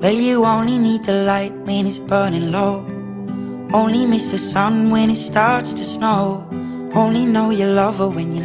Well, you only need the light when it's burning low. Only miss the sun when it starts to snow. Only know you love her when you